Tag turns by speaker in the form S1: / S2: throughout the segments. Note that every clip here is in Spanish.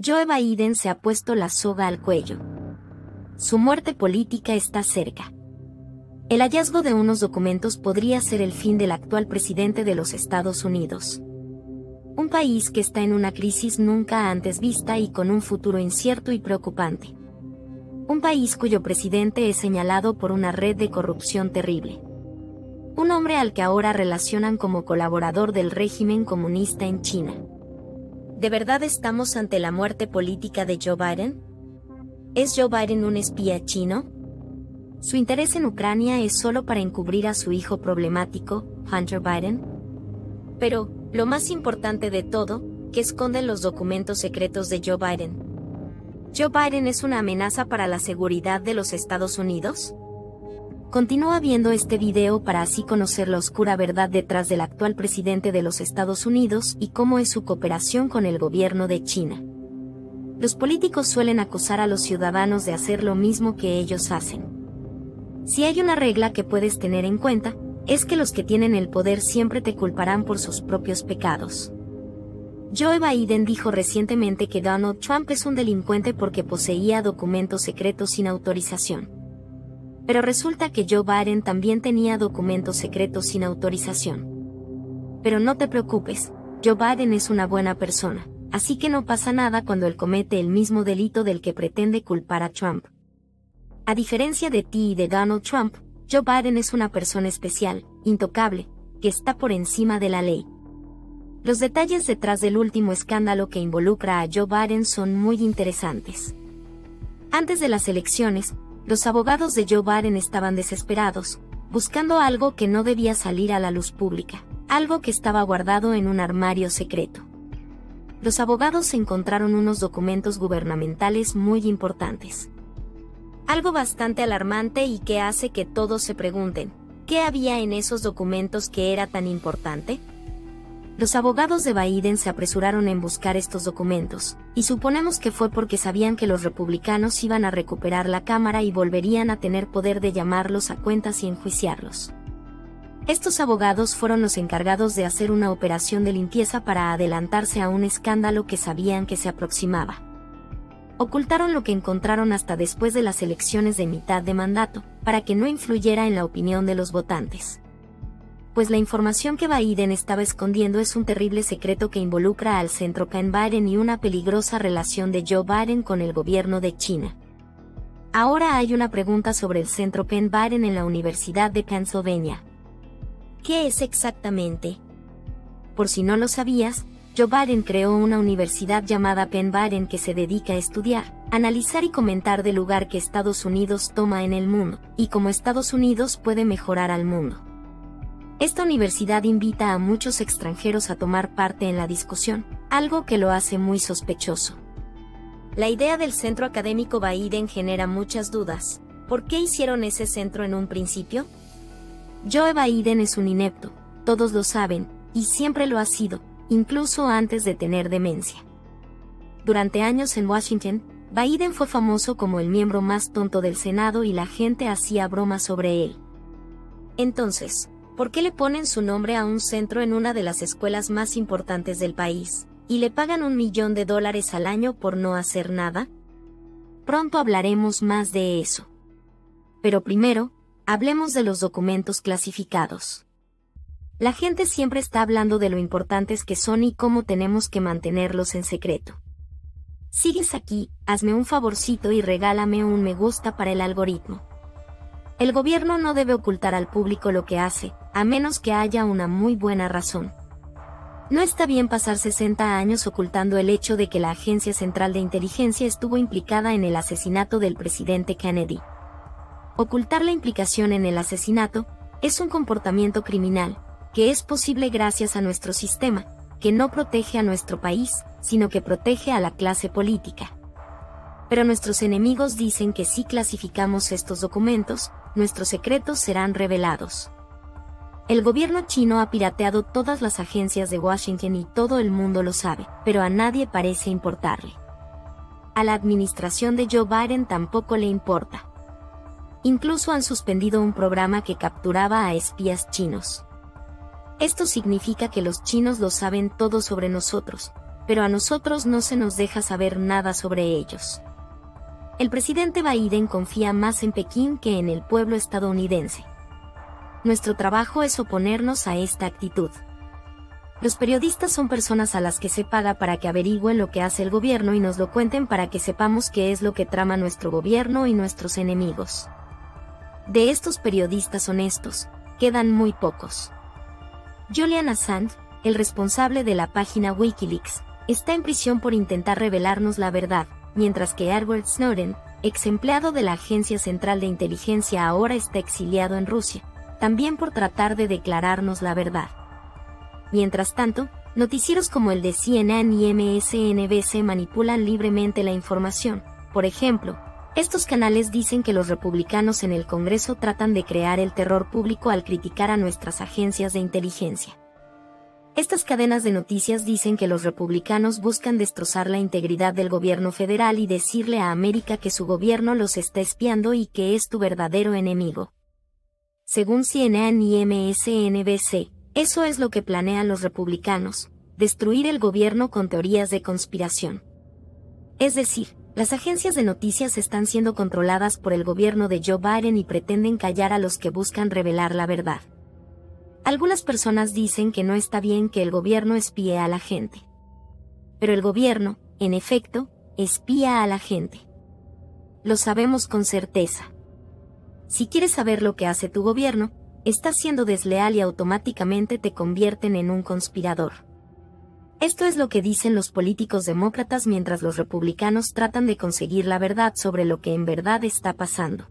S1: Joe Biden se ha puesto la soga al cuello. Su muerte política está cerca. El hallazgo de unos documentos podría ser el fin del actual presidente de los Estados Unidos. Un país que está en una crisis nunca antes vista y con un futuro incierto y preocupante. Un país cuyo presidente es señalado por una red de corrupción terrible. Un hombre al que ahora relacionan como colaborador del régimen comunista en China. ¿De verdad estamos ante la muerte política de Joe Biden? ¿Es Joe Biden un espía chino? ¿Su interés en Ucrania es solo para encubrir a su hijo problemático, Hunter Biden? Pero, lo más importante de todo, ¿qué esconden los documentos secretos de Joe Biden? ¿Joe Biden es una amenaza para la seguridad de los Estados Unidos? Continúa viendo este video para así conocer la oscura verdad detrás del actual presidente de los Estados Unidos y cómo es su cooperación con el gobierno de China. Los políticos suelen acusar a los ciudadanos de hacer lo mismo que ellos hacen. Si hay una regla que puedes tener en cuenta, es que los que tienen el poder siempre te culparán por sus propios pecados. Joe Biden dijo recientemente que Donald Trump es un delincuente porque poseía documentos secretos sin autorización pero resulta que Joe Biden también tenía documentos secretos sin autorización. Pero no te preocupes, Joe Biden es una buena persona, así que no pasa nada cuando él comete el mismo delito del que pretende culpar a Trump. A diferencia de ti y de Donald Trump, Joe Biden es una persona especial, intocable, que está por encima de la ley. Los detalles detrás del último escándalo que involucra a Joe Biden son muy interesantes. Antes de las elecciones, los abogados de Joe Biden estaban desesperados, buscando algo que no debía salir a la luz pública, algo que estaba guardado en un armario secreto. Los abogados encontraron unos documentos gubernamentales muy importantes. Algo bastante alarmante y que hace que todos se pregunten, ¿qué había en esos documentos que era tan importante? Los abogados de Biden se apresuraron en buscar estos documentos, y suponemos que fue porque sabían que los republicanos iban a recuperar la Cámara y volverían a tener poder de llamarlos a cuentas y enjuiciarlos. Estos abogados fueron los encargados de hacer una operación de limpieza para adelantarse a un escándalo que sabían que se aproximaba. Ocultaron lo que encontraron hasta después de las elecciones de mitad de mandato, para que no influyera en la opinión de los votantes pues la información que Biden estaba escondiendo es un terrible secreto que involucra al centro Penn Biden y una peligrosa relación de Joe Biden con el gobierno de China. Ahora hay una pregunta sobre el centro Penn Biden en la Universidad de Pennsylvania. ¿Qué es exactamente? Por si no lo sabías, Joe Biden creó una universidad llamada Penn Biden que se dedica a estudiar, analizar y comentar del lugar que Estados Unidos toma en el mundo, y cómo Estados Unidos puede mejorar al mundo. Esta universidad invita a muchos extranjeros a tomar parte en la discusión, algo que lo hace muy sospechoso. La idea del centro académico Biden genera muchas dudas. ¿Por qué hicieron ese centro en un principio? Joe Biden es un inepto, todos lo saben, y siempre lo ha sido, incluso antes de tener demencia. Durante años en Washington, Biden fue famoso como el miembro más tonto del Senado y la gente hacía bromas sobre él. Entonces, ¿por qué le ponen su nombre a un centro en una de las escuelas más importantes del país, y le pagan un millón de dólares al año por no hacer nada? Pronto hablaremos más de eso. Pero primero, hablemos de los documentos clasificados. La gente siempre está hablando de lo importantes que son y cómo tenemos que mantenerlos en secreto. Sigues aquí, hazme un favorcito y regálame un me gusta para el algoritmo. El gobierno no debe ocultar al público lo que hace, a menos que haya una muy buena razón. No está bien pasar 60 años ocultando el hecho de que la Agencia Central de Inteligencia estuvo implicada en el asesinato del presidente Kennedy. Ocultar la implicación en el asesinato es un comportamiento criminal, que es posible gracias a nuestro sistema, que no protege a nuestro país, sino que protege a la clase política. Pero nuestros enemigos dicen que si clasificamos estos documentos, nuestros secretos serán revelados. El gobierno chino ha pirateado todas las agencias de Washington y todo el mundo lo sabe, pero a nadie parece importarle. A la administración de Joe Biden tampoco le importa. Incluso han suspendido un programa que capturaba a espías chinos. Esto significa que los chinos lo saben todo sobre nosotros, pero a nosotros no se nos deja saber nada sobre ellos. El presidente Biden confía más en Pekín que en el pueblo estadounidense. Nuestro trabajo es oponernos a esta actitud. Los periodistas son personas a las que se paga para que averigüen lo que hace el gobierno y nos lo cuenten para que sepamos qué es lo que trama nuestro gobierno y nuestros enemigos. De estos periodistas honestos, quedan muy pocos. Julian Assange, el responsable de la página Wikileaks, está en prisión por intentar revelarnos la verdad, mientras que Edward Snowden, ex empleado de la Agencia Central de Inteligencia ahora está exiliado en Rusia, también por tratar de declararnos la verdad. Mientras tanto, noticieros como el de CNN y MSNBC manipulan libremente la información. Por ejemplo, estos canales dicen que los republicanos en el Congreso tratan de crear el terror público al criticar a nuestras agencias de inteligencia. Estas cadenas de noticias dicen que los republicanos buscan destrozar la integridad del gobierno federal y decirle a América que su gobierno los está espiando y que es tu verdadero enemigo. Según CNN y MSNBC, eso es lo que planean los republicanos, destruir el gobierno con teorías de conspiración. Es decir, las agencias de noticias están siendo controladas por el gobierno de Joe Biden y pretenden callar a los que buscan revelar la verdad. Algunas personas dicen que no está bien que el gobierno espíe a la gente. Pero el gobierno, en efecto, espía a la gente. Lo sabemos con certeza. Si quieres saber lo que hace tu gobierno, estás siendo desleal y automáticamente te convierten en un conspirador. Esto es lo que dicen los políticos demócratas mientras los republicanos tratan de conseguir la verdad sobre lo que en verdad está pasando.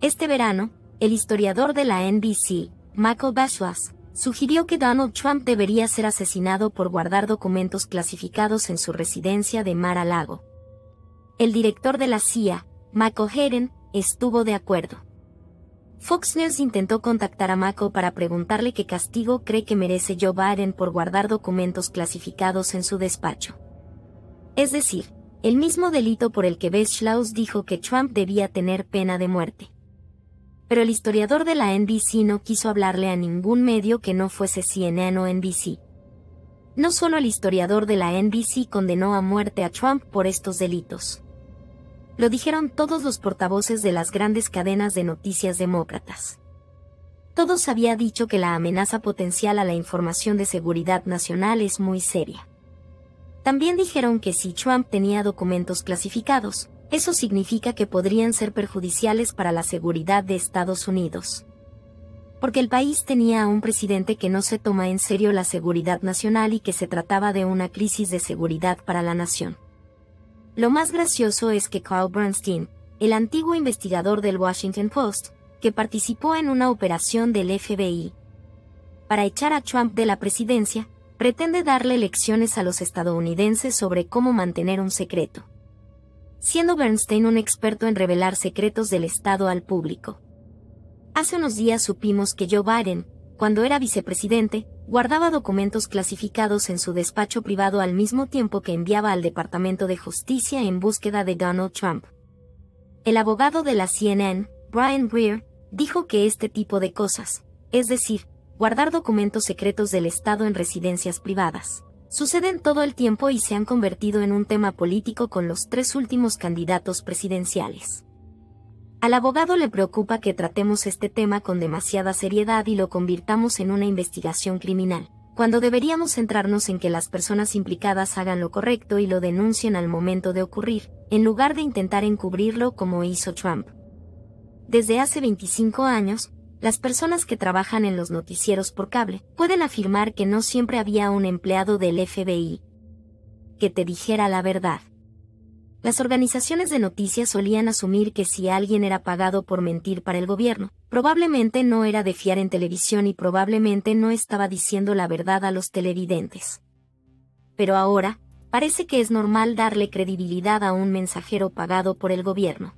S1: Este verano, el historiador de la NBC, Michael Bashwas, sugirió que Donald Trump debería ser asesinado por guardar documentos clasificados en su residencia de Mar-a-Lago. El director de la CIA, Michael Hayden, estuvo de acuerdo. Fox News intentó contactar a Mako para preguntarle qué castigo cree que merece Joe Biden por guardar documentos clasificados en su despacho. Es decir, el mismo delito por el que Beschlaus dijo que Trump debía tener pena de muerte. Pero el historiador de la NBC no quiso hablarle a ningún medio que no fuese CNN o NBC. No solo el historiador de la NBC condenó a muerte a Trump por estos delitos. Lo dijeron todos los portavoces de las grandes cadenas de noticias demócratas. Todos había dicho que la amenaza potencial a la información de seguridad nacional es muy seria. También dijeron que si Trump tenía documentos clasificados, eso significa que podrían ser perjudiciales para la seguridad de Estados Unidos. Porque el país tenía a un presidente que no se toma en serio la seguridad nacional y que se trataba de una crisis de seguridad para la nación. Lo más gracioso es que Carl Bernstein, el antiguo investigador del Washington Post, que participó en una operación del FBI para echar a Trump de la presidencia, pretende darle lecciones a los estadounidenses sobre cómo mantener un secreto. Siendo Bernstein un experto en revelar secretos del Estado al público. Hace unos días supimos que Joe Biden, cuando era vicepresidente, guardaba documentos clasificados en su despacho privado al mismo tiempo que enviaba al Departamento de Justicia en búsqueda de Donald Trump. El abogado de la CNN, Brian Greer, dijo que este tipo de cosas, es decir, guardar documentos secretos del Estado en residencias privadas, suceden todo el tiempo y se han convertido en un tema político con los tres últimos candidatos presidenciales. Al abogado le preocupa que tratemos este tema con demasiada seriedad y lo convirtamos en una investigación criminal, cuando deberíamos centrarnos en que las personas implicadas hagan lo correcto y lo denuncien al momento de ocurrir, en lugar de intentar encubrirlo como hizo Trump. Desde hace 25 años, las personas que trabajan en los noticieros por cable pueden afirmar que no siempre había un empleado del FBI que te dijera la verdad. Las organizaciones de noticias solían asumir que si alguien era pagado por mentir para el gobierno, probablemente no era de fiar en televisión y probablemente no estaba diciendo la verdad a los televidentes. Pero ahora, parece que es normal darle credibilidad a un mensajero pagado por el gobierno.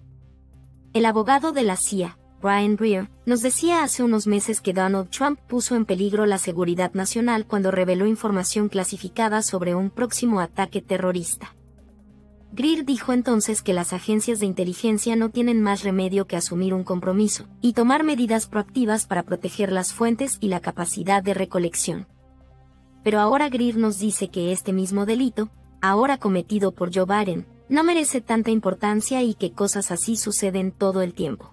S1: El abogado de la CIA, Brian Greer, nos decía hace unos meses que Donald Trump puso en peligro la seguridad nacional cuando reveló información clasificada sobre un próximo ataque terrorista. Greer dijo entonces que las agencias de inteligencia no tienen más remedio que asumir un compromiso y tomar medidas proactivas para proteger las fuentes y la capacidad de recolección. pero ahora Greer nos dice que este mismo delito, ahora cometido por Joe Biden, no merece tanta importancia y que cosas así suceden todo el tiempo.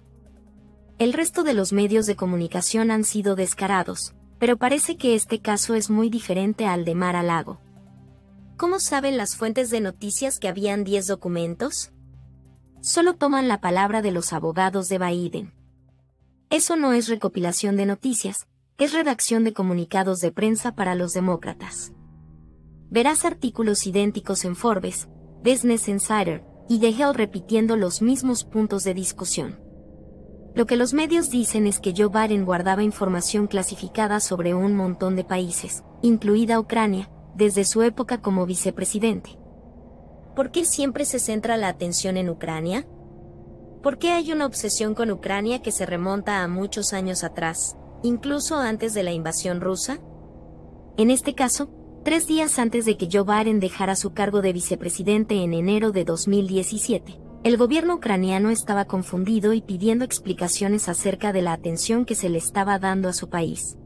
S1: El resto de los medios de comunicación han sido descarados, pero parece que este caso es muy diferente al de Mar a Lago. ¿Cómo saben las fuentes de noticias que habían 10 documentos? Solo toman la palabra de los abogados de Biden. Eso no es recopilación de noticias, es redacción de comunicados de prensa para los demócratas. Verás artículos idénticos en Forbes, Business Insider y The Hill repitiendo los mismos puntos de discusión. Lo que los medios dicen es que Joe Biden guardaba información clasificada sobre un montón de países, incluida Ucrania, desde su época como vicepresidente. ¿Por qué siempre se centra la atención en Ucrania? ¿Por qué hay una obsesión con Ucrania que se remonta a muchos años atrás, incluso antes de la invasión rusa? En este caso, tres días antes de que Joe Biden dejara su cargo de vicepresidente en enero de 2017, el gobierno ucraniano estaba confundido y pidiendo explicaciones acerca de la atención que se le estaba dando a su país.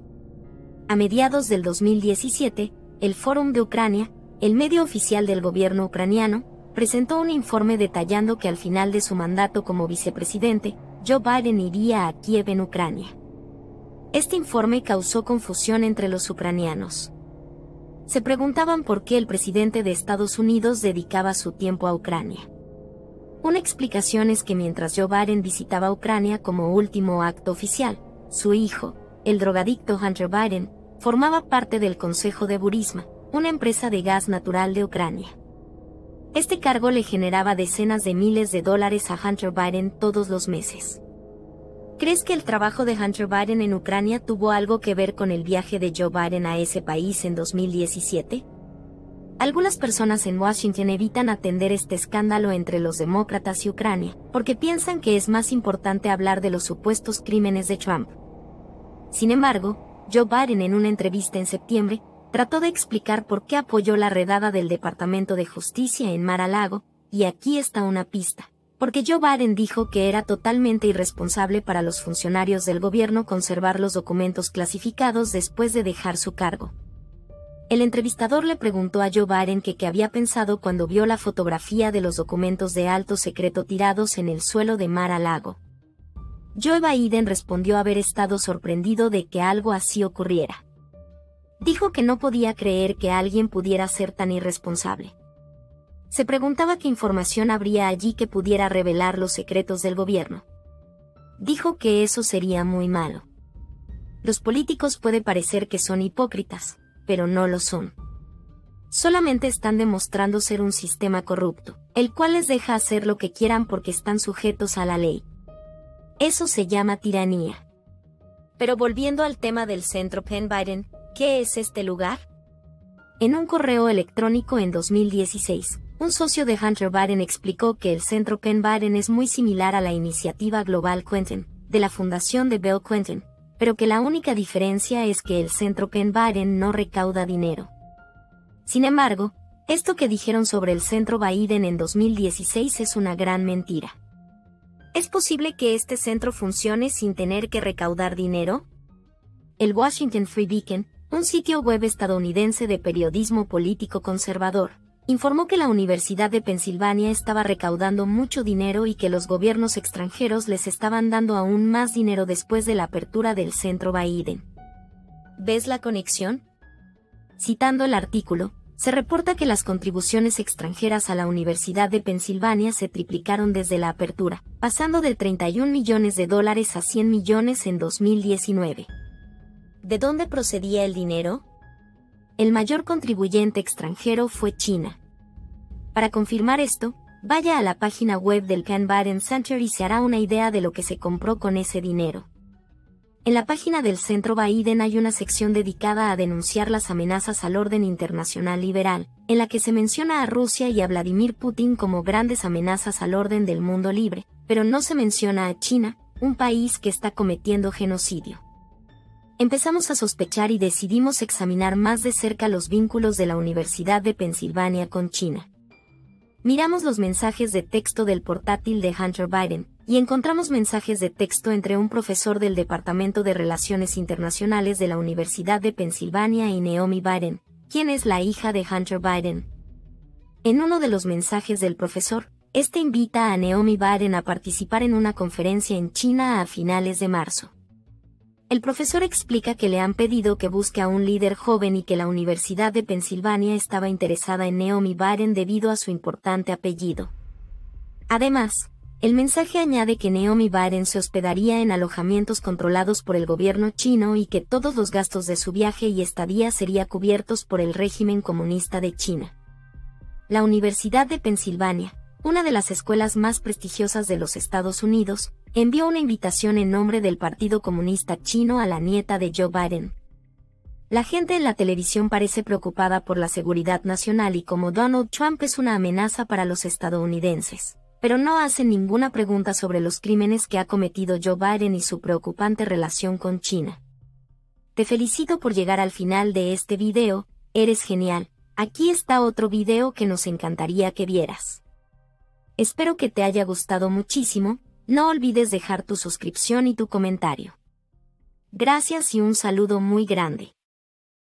S1: A mediados del 2017, el Fórum de Ucrania, el medio oficial del gobierno ucraniano, presentó un informe detallando que al final de su mandato como vicepresidente, Joe Biden iría a Kiev en Ucrania. Este informe causó confusión entre los ucranianos. Se preguntaban por qué el presidente de Estados Unidos dedicaba su tiempo a Ucrania. Una explicación es que mientras Joe Biden visitaba Ucrania como último acto oficial, su hijo, el drogadicto Hunter Biden, formaba parte del Consejo de Burisma, una empresa de gas natural de Ucrania. Este cargo le generaba decenas de miles de dólares a Hunter Biden todos los meses. ¿Crees que el trabajo de Hunter Biden en Ucrania tuvo algo que ver con el viaje de Joe Biden a ese país en 2017? Algunas personas en Washington evitan atender este escándalo entre los demócratas y Ucrania, porque piensan que es más importante hablar de los supuestos crímenes de Trump. Sin embargo, Joe Biden en una entrevista en septiembre, trató de explicar por qué apoyó la redada del Departamento de Justicia en Mar-a-Lago, y aquí está una pista. Porque Joe Biden dijo que era totalmente irresponsable para los funcionarios del gobierno conservar los documentos clasificados después de dejar su cargo. El entrevistador le preguntó a Joe Biden qué había pensado cuando vio la fotografía de los documentos de alto secreto tirados en el suelo de Mar-a-Lago. Joe Biden respondió haber estado sorprendido de que algo así ocurriera. Dijo que no podía creer que alguien pudiera ser tan irresponsable. Se preguntaba qué información habría allí que pudiera revelar los secretos del gobierno. Dijo que eso sería muy malo. Los políticos puede parecer que son hipócritas, pero no lo son. Solamente están demostrando ser un sistema corrupto, el cual les deja hacer lo que quieran porque están sujetos a la ley. Eso se llama tiranía. Pero volviendo al tema del centro Penn Biden, ¿qué es este lugar? En un correo electrónico en 2016, un socio de Hunter Biden explicó que el centro Penn Biden es muy similar a la iniciativa Global Quentin, de la fundación de Bill Clinton, pero que la única diferencia es que el centro Penn Biden no recauda dinero. Sin embargo, esto que dijeron sobre el centro Biden en 2016 es una gran mentira. ¿Es posible que este centro funcione sin tener que recaudar dinero? El Washington Free Beacon, un sitio web estadounidense de periodismo político conservador, informó que la Universidad de Pensilvania estaba recaudando mucho dinero y que los gobiernos extranjeros les estaban dando aún más dinero después de la apertura del centro Biden. ¿Ves la conexión? Citando el artículo, se reporta que las contribuciones extranjeras a la Universidad de Pensilvania se triplicaron desde la apertura, pasando de 31 millones de dólares a 100 millones en 2019. ¿De dónde procedía el dinero? El mayor contribuyente extranjero fue China. Para confirmar esto, vaya a la página web del Biden Center y se hará una idea de lo que se compró con ese dinero. En la página del Centro Biden hay una sección dedicada a denunciar las amenazas al orden internacional liberal, en la que se menciona a Rusia y a Vladimir Putin como grandes amenazas al orden del mundo libre, pero no se menciona a China, un país que está cometiendo genocidio. Empezamos a sospechar y decidimos examinar más de cerca los vínculos de la Universidad de Pensilvania con China. Miramos los mensajes de texto del portátil de Hunter Biden, y encontramos mensajes de texto entre un profesor del Departamento de Relaciones Internacionales de la Universidad de Pensilvania y Naomi Biden, ¿quién es la hija de Hunter Biden? En uno de los mensajes del profesor, este invita a Naomi Biden a participar en una conferencia en China a finales de marzo. El profesor explica que le han pedido que busque a un líder joven y que la Universidad de Pensilvania estaba interesada en Naomi Biden debido a su importante apellido. Además, el mensaje añade que Naomi Biden se hospedaría en alojamientos controlados por el gobierno chino y que todos los gastos de su viaje y estadía serían cubiertos por el régimen comunista de China. La Universidad de Pensilvania, una de las escuelas más prestigiosas de los Estados Unidos, envió una invitación en nombre del Partido Comunista Chino a la nieta de Joe Biden. La gente en la televisión parece preocupada por la seguridad nacional y como Donald Trump es una amenaza para los estadounidenses pero no hace ninguna pregunta sobre los crímenes que ha cometido Joe Biden y su preocupante relación con China. Te felicito por llegar al final de este video, eres genial, aquí está otro video que nos encantaría que vieras. Espero que te haya gustado muchísimo, no olvides dejar tu suscripción y tu comentario. Gracias y un saludo muy grande.